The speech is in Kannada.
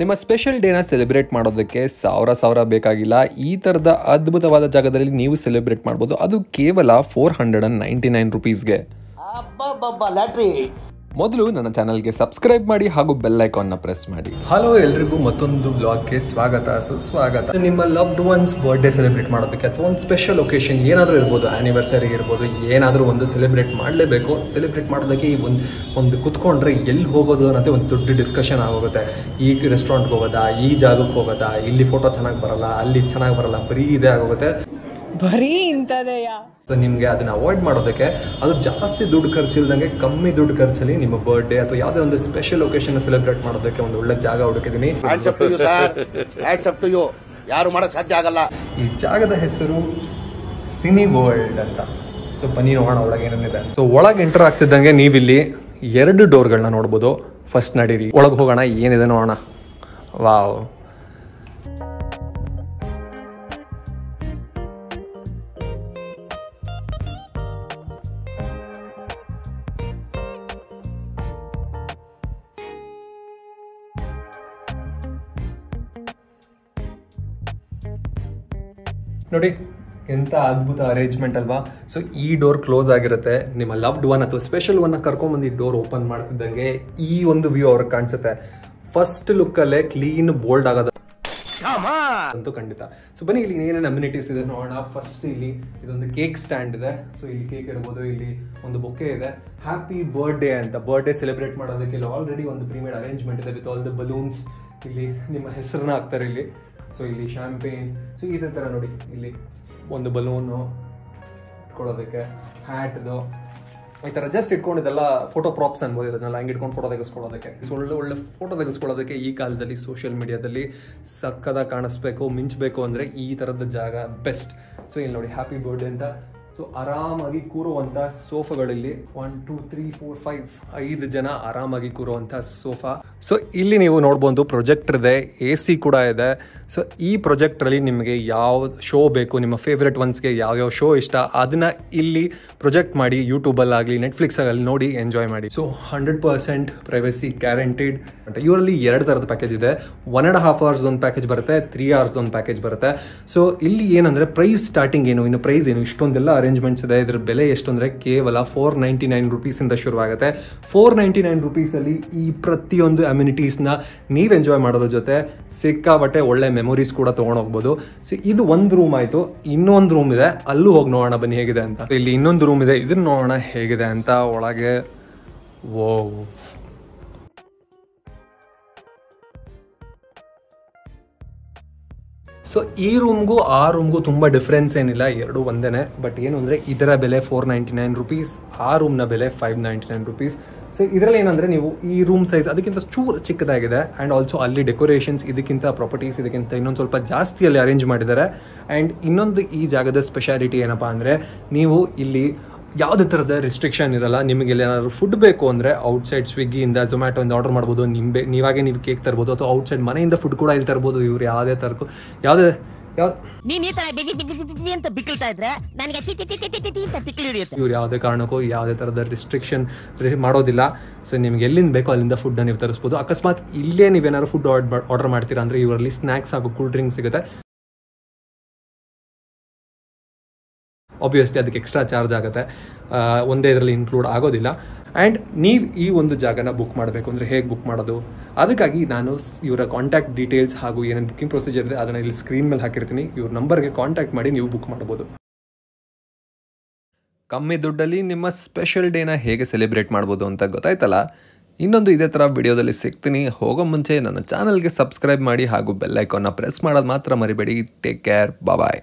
ನಿಮ್ಮ ಸ್ಪೆಷಲ್ ಡೇನ ಸೆಲೆಬ್ರೇಟ್ ಮಾಡೋದಕ್ಕೆ ಸಾವಿರ ಸಾವಿರ ಬೇಕಾಗಿಲ್ಲ. ಈ ಥರದ ಅದ್ಭುತವಾದ ಜಾಗದಲ್ಲಿ ನೀವು ಸೆಲೆಬ್ರೇಟ್ ಮಾಡ್ಬೋದು. ಅದು ಕೇವಲ four hundred and ninety nine ರುಪೀಸ್ಗೆ ಮೊದಲು ನನ್ನ ಚಾನಲ್ಗೆ ಸಬ್ಸ್ಕ್ರೈಬ್ ಮಾಡಿ ಹಾಗೂ ಬೆಲ್ ಐಕಾನ್ನ ಪ್ರೆಸ್ ಮಾಡಿ. ಹಲೋ ಎಲ್ರಿಗೂ ಮತ್ತೊಂದು ವ್ಲಾಗ್ಗೆ ಸ್ವಾಗತ. ಸುಸ್ವಾಗತ. ನಿಮ್ಮ ಲವ್ಡ್ ಒನ್ಸ್ ಬರ್ಡೇ ಸೆಲೆಬ್ರೇಟ್ ಮಾಡೋದಕ್ಕೆ ಅಥವಾ ಒಂದು ಸ್ಪೆಷಲ್ ಒಕೇಶನ್ ಏನಾದರೂ ಇರ್ಬೋದು ಆ್ಯನಿವರ್ಸರಿ ಇರ್ಬೋದು ಏನಾದರೂ ಒಂದು ಸೆಲೆಬ್ರೇಟ್ ಮಾಡಲೇಬೇಕು. ಸೆಲೆಬ್ರೇಟ್ ಮಾಡೋದಕ್ಕೆ ಈ ಒಂದು ಒಂದು ಕುತ್ಕೊಂಡ್ರೆ ಎಲ್ಲಿ ಹೋಗೋದು ಅನ್ನೋದೇ ಒಂದು ದೊಡ್ಡ ಡಿಸ್ಕಷನ್ ಆಗೋಗುತ್ತೆ. ಈ ರೆಸ್ಟೋರೆಂಟ್ಗೆ ಹೋಗೋದಾ ಈ ಜಾಗಕ್ಕೆ ಹೋಗೋದಾ ಇಲ್ಲಿ ಫೋಟೋ ಚೆನ್ನಾಗಿ ಬರಲ್ಲ ಅಲ್ಲಿ ಚೆನ್ನಾಗಿ ಬರಲ್ಲ ಬರೀ ಇದೇ ಆಗೋಗುತ್ತೆ. ಬರೀ ಇಂಥದೆಯಾ? ಸೊ ನಿಮಗೆ ಅದನ್ನು ಅವಾಯ್ಡ್ ಮಾಡೋದಕ್ಕೆ ಅದು ಜಾಸ್ತಿ ದುಡ್ಡು ಖರ್ಚಿಲ್ದಂಗೆ ಕಮ್ಮಿ ದುಡ್ಡು ಖರ್ಚಲ್ಲಿ ನಿಮ್ಮ ಬರ್ಡೇ ಅಥವಾ ಯಾವುದೇ ಒಂದು ಸ್ಪೆಷಲ್ ಒಕೇಶನ್ ಸೆಲೆಬ್ರೇಟ್ ಮಾಡೋದಕ್ಕೆ ಒಂದು ಒಳ್ಳೆ ಜಾಗ ಹುಡುಕಿದ್ದೀನಿ. ಯಾರು ಮಾಡಕ್ಕೆ ಸಾಧ್ಯ ಆಗಲ್ಲ. ಈ ಜಾಗದ ಹೆಸರು ಸಿನಿ ವರ್ಲ್ಡ್ ಅಂತ. ಸೊ ಬನ್ನಿ ನೋಡೋಣ ಒಳಗೆ ಏನೇನಿದೆ. ಸೊ ಒಳಗೆ ಎಂಟರ್ ಆಗ್ತಿದ್ದಂಗೆ ನೀವಿಲ್ಲಿ ಎರಡು ಡೋರ್ಗಳನ್ನ ನೋಡ್ಬೋದು. ಫಸ್ಟ್ ನಡೀರಿ. ಒಳಗೆ ಹೋಗೋಣ ಏನಿದೆ ನೋಡೋಣ. ವಾವ್ ನೋಡಿ ಎಂಥ ಅದ್ಭುತ ಅರೇಂಜ್ಮೆಂಟ್ ಅಲ್ವಾ? ಸೊ ಈ ಡೋರ್ ಕ್ಲೋಸ್ ಆಗಿರುತ್ತೆ. ನಿಮ್ಮ ಲವ್ಡ್ ಒನ್ ಅಥವಾ ಸ್ಪೆಷಲ್ ಒನ್ನ ಕರ್ಕೊಂಡ್ಬಂದು ಈ ಡೋರ್ ಓಪನ್ ಮಾಡ್ತಿದ್ದಂಗೆ ಈ ಒಂದು ವ್ಯೂ ಅವ್ರಿಗೆ ಕಾಣಿಸುತ್ತೆ. ಫಸ್ಟ್ ಲುಕ್ಕಲ್ಲೇ ಕ್ಲೀನ್ ಬೋಲ್ಡ್ ಆಗೋದು ಅಂತೂ ಖಂಡಿತ. ಸೊ ಬನ್ನಿ ಇಲ್ಲಿ ಏನೇನು ಅಮ್ಯುನಿಟೀಸ್ ಇದೆ ನೋಡೋಣ. ಫಸ್ಟ್ ಇಲ್ಲಿ ಇದೊಂದು ಕೇಕ್ ಸ್ಟ್ಯಾಂಡ್ ಇದೆ. ಸೊ ಇಲ್ಲಿ ಕೇಕ್ ಇಡ್ಬೋದು ಇಲ್ಲಿ ಒಂದು ಬೊಕ್ಕೆ ಇದೆ. ಹ್ಯಾಪಿ ಬರ್ಡೇ ಅಂತ. ಬರ್ಡೇ ಸೆಲೆಬ್ರೇಟ್ ಮಾಡೋದಕ್ಕೆ ಇಲ್ಲಿ ಆಲ್ರೆಡಿ ಒಂದು premade arrangement with all the the balloons ಇಲ್ಲಿ ನಿಮ್ಮ ಹೆಸರನ್ನ ಹಾಕ್ತಾರೆ ಇಲ್ಲಿ. ಸೊ ಇಲ್ಲಿ ಶಾಂಪೇನ್ ಸೊ ಇದೇ ಥರ ನೋಡಿ. ಇಲ್ಲಿ ಒಂದು ಬಲೂನು ಇಟ್ಕೊಳ್ಳೋದಕ್ಕೆ ಹ್ಯಾಟ್ದು ಈ ಥರ ಜಸ್ಟ್ ಇಟ್ಕೊಂಡಿದ್ದೆಲ್ಲ ಫೋಟೋ ಪ್ರಾಪ್ಸ್ ಅನ್ಬೋದು. ಇದನ್ನೆಲ್ಲ ಹಂಗೆ ಇಟ್ಕೊಂಡು ಫೋಟೋ ತೆಗೆಸ್ಕೊಳ್ಳೋದಕ್ಕೆ. ಸೊ ಒಳ್ಳೆ ಒಳ್ಳೆ ಫೋಟೋ ತೆಗೆಸ್ಕೊಳ್ಳೋದಕ್ಕೆ ಈ ಕಾಲದಲ್ಲಿ ಸೋಷಿಯಲ್ ಮೀಡಿಯಾದಲ್ಲಿ ಸಕ್ಕದ ಕಾಣಿಸ್ಬೇಕು, ಮಿಂಚಬೇಕು ಅಂದರೆ ಈ ಥರದ ಜಾಗ ಬೆಸ್ಟ್ ಸೊ ಇಲ್ಲಿ ನೋಡಿ ಹ್ಯಾಪಿ ಬರ್ಡೇ ಅಂತ ಸೊ ಆರಾಮಾಗಿ ಕೂರುವಂಥ ಸೋಫಾಗಳಲ್ಲಿ one two three four five ಐದು ಜನ ಆರಾಮಾಗಿ ಕೂರುವಂಥ ಸೋಫಾ. ಸೊ ಇಲ್ಲಿ ನೀವು ನೋಡ್ಬೋದು ಪ್ರೊಜೆಕ್ಟರ್ ಇದೆ ಎ ಸಿ ಕೂಡ ಇದೆ. ಸೊ ಈ ಪ್ರೊಜೆಕ್ಟ್ರಲ್ಲಿ ನಿಮಗೆ ಯಾವ ಶೋ ಬೇಕು, ನಿಮ್ಮ ಫೇವ್ರೆಟ್ ಒನ್ಸ್ಗೆ ಯಾವ್ಯಾವ ಶೋ ಇಷ್ಟ, ಅದನ್ನ ಇಲ್ಲಿ ಪ್ರೊಜೆಕ್ಟ್ ಮಾಡಿ ಯೂಟ್ಯೂಬಲ್ಲಾಗಲಿ ನೆಟ್ಫ್ಲಿಕ್ಸಲ್ಲಿ ನೋಡಿ ಎಂಜಾಯ್ ಮಾಡಿ. So hundred percent privacy guaranteed ಅಂತ ಇವರಲ್ಲಿ ಎರಡು ಥರದ ಪ್ಯಾಕೇಜ್ ಇದೆ. ಒನ್ ಆ್ಯಂಡ್ ಹಾಫ್ ಅವರ್ಸ್ ಒಂದು ಪ್ಯಾಕೇಜ್ ಬರುತ್ತೆ ತ್ರೀ ಅವರ್ಸ್ ಒಂದು ಪ್ಯಾಕೇಜ್ ಬರುತ್ತೆ. ಸೊ ಇಲ್ಲಿ ಏನಂದರೆ ಪ್ರೈಸ್ ಸ್ಟಾರ್ಟಿಂಗ್ ಏನು, ಇನ್ನು ಪ್ರೈಸ್ ಏನು, ಇಷ್ಟೊಂದೆಲ್ಲ ಅರೇಂಜ್ಮೆಂಟ್ಸ್ ಇದೆ. ಇದ್ರ ಬೆಲೆ ಎಷ್ಟು ಅಂದರೆ ಕೇವಲ ಫೋರ್ ನೈಂಟಿ ನೈನ್ ರುಪೀಸಿಂದ ಶುರುವಾಗುತ್ತೆ. ಫೋರ್ ನೈಂಟಿ ನೈನ್ ರುಪೀಸಲ್ಲಿ ಈ ಪ್ರತಿಯೊಂದು ಅಮ್ಯುನಿಟೀಸ್ನ ನೀವು ಎಂಜಾಯ್ ಮಾಡೋದ್ರ ಜೊತೆ ಸಿಕ್ಕಾಬಟ್ಟೆ ಒಳ್ಳೆ ಮೆಮೊರೀಸ್ ಕೂಡ ತೊಗೊಂಡೋಗ್ಬೋದು ಸೊ ಇದು ಒಂದು ರೂಮ್ ಆಯಿತು. ಇನ್ನೊಂದು ರೂಮ್ ಇದೆ. ಅಲ್ಲೂ ಹೋಗಿ ನೋಡೋಣ ಬನ್ನಿ ಹೇಗಿದೆ ಅಂತ. ಇಲ್ಲಿ ಇನ್ನೊಂದು ರೂಮ್ ಇದೆ. ಇದನ್ನ ನೋಡೋಣ ಹೇಗಿದೆ ಅಂತ ಒಳಗೆ. ಓ ಸೊ ಈ ರೂಮ್ಗೂ ಆ ರೂಮ್ಗೂ ತುಂಬ ಡಿಫ್ರೆನ್ಸ್ ಏನಿಲ್ಲ. ಎರಡು ಒಂದೇ ಬಟ್ ಏನು ಅಂದರೆ, ಇದರ ಬೆಲೆ ಫೋರ್ ನೈಂಟಿ ನೈನ್ ರುಪೀಸ್ ಆ ರೂಮ್ನ ಬೆಲೆ five ninety nine rupees so ಇದರಲ್ಲಿ ಏನಂದರೆ, ನೀವು ಈ ರೂಮ್ ಸೈಜ್ ಅದಕ್ಕಿಂತ ಚೂರು ಚಿಕ್ಕದಾಗಿದೆ. ಆ್ಯಂಡ್ ಆಲ್ಸೋ ಅಲ್ಲಿ ಡೆಕೋರೇಷನ್ಸ್ ಇದಕ್ಕಿಂತ ಪ್ರಾಪರ್ಟೀಸ್ ಇದಕ್ಕಿಂತ ಇನ್ನೊಂದು ಸ್ವಲ್ಪ ಜಾಸ್ತಿ ಅಲ್ಲಿ ಅರೇಂಜ್ ಮಾಡಿದ್ದಾರೆ. ಆ್ಯಂಡ್ ಇನ್ನೊಂದು ಈ ಜಾಗದ ಸ್ಪೆಷಾಲಿಟಿ ಏನಪ್ಪ ಅಂದರೆ, ನೀವು ಇಲ್ಲಿ ಯಾವುದೇ ಥರದ ರಿಸ್ಟ್ರಿಕ್ಷನ್ ಇರಲ್ಲ. ನಿಮಗೆ ಏನಾದರೂ ಫುಡ್ ಬೇಕು ಅಂದರೆ ಔಟ್ಸೈಡ್ ಸ್ವಿಗ್ಗಿಯಿಂದ ಝೊಮ್ಯಾಟೋಯಿಂದ ಆರ್ಡರ್ ಮಾಡ್ಬೋದು. ನಿಂಬೆ ನೀವಾಗೆ ನೀವು ಕೇಕ್ ತರ್ಬೋದು. ಅಥವಾ ಔಟ್ಸೈಡ್ ಮನೆಯಿಂದ ಫುಡ್ ಕೂಡ ಇಲ್ಲಿ ತರ್ಬೋದು. ಇವ್ರು ಯಾವುದೇ ತರಕು ಯಾವುದೇ ಇವ್ರು ಯಾವುದೇ ಕಾರಣಕ್ಕೂ ಯಾವುದೇ ಥರದ ರಿಸ್ಟ್ರಿಕ್ಷನ್ ಮಾಡೋದಿಲ್ಲ. ಸೊ ನಿಮ್ಗೆ ಎಲ್ಲಿಂದ ಬೇಕೋ ಅಲ್ಲಿಂದ ಫುಡ್ ನೀವು ತರಿಸ್ಬೋದು. ಅಕಸ್ಮಾತ್ ಇಲ್ಲೇ ನೀವೇನಾದ್ರು ಫುಡ್ ಆರ್ಡರ್ ಮಾಡ್ತೀರಾ ಅಂದ್ರೆ ಇವರಲ್ಲಿ ಸ್ನಾಕ್ಸ್ ಹಾಗೂ ಕೂಲ್ ಡ್ರಿಂಕ್ಸ್ ಸಿಗುತ್ತೆ. ಆಬ್ವಿಯಸ್ಲಿ ಅದಕ್ಕೆ ಎಕ್ಸ್ಟ್ರಾ ಚಾರ್ಜ್ ಆಗುತ್ತೆ. ಒಂದೇ ಇದರಲ್ಲಿ ಇನ್ಕ್ಲೂಡ್ ಆಗೋದಿಲ್ಲ. ಆ್ಯಂಡ್ ನೀವು ಈ ಒಂದು ಜಾಗನ ಬುಕ್ ಮಾಡಬೇಕು ಅಂದರೆ ಹೇಗೆ ಬುಕ್ ಮಾಡೋದು? ಅದಕ್ಕಾಗಿ ನಾನು ಇವರ ಕಾಂಟ್ಯಾಕ್ಟ್ ಡೀಟೇಲ್ಸ್ ಹಾಗೂ ಏನೇನು ಬುಕಿಂಗ್ ಪ್ರೊಸೀಜರ್ ಇದೆ ಅದನ್ನು ಇಲ್ಲಿ ಸ್ಕ್ರೀನ್ ಮೇಲೆ ಹಾಕಿರ್ತೀನಿ. ಇವ್ರ ನಂಬರ್ಗೆ ಕಾಂಟ್ಯಾಕ್ಟ್ ಮಾಡಿ ನೀವು ಬುಕ್ ಮಾಡ್ಬೋದು. ಕಮ್ಮಿ ದುಡ್ಡಲ್ಲಿ ನಿಮ್ಮ ಸ್ಪೆಷಲ್ ಡೇನ ಹೇಗೆ ಸೆಲೆಬ್ರೇಟ್ ಮಾಡ್ಬೋದು ಅಂತ ಗೊತ್ತಾಯ್ತಲ್ಲ? ಇನ್ನೊಂದು ಇದೇ ಥರ ವಿಡಿಯೋದಲ್ಲಿ ಸಿಗ್ತೀನಿ. ಹೋಗೋ ಮುಂಚೆ ನನ್ನ ಚಾನಲ್ಗೆ ಸಬ್ಸ್ಕ್ರೈಬ್ ಮಾಡಿ ಹಾಗೂ ಬೆಲ್ ಐಕಾನ್ನ ಪ್ರೆಸ್ ಮಾಡೋದು ಮಾತ್ರ ಮರಿಬೇಡಿ. Take care bye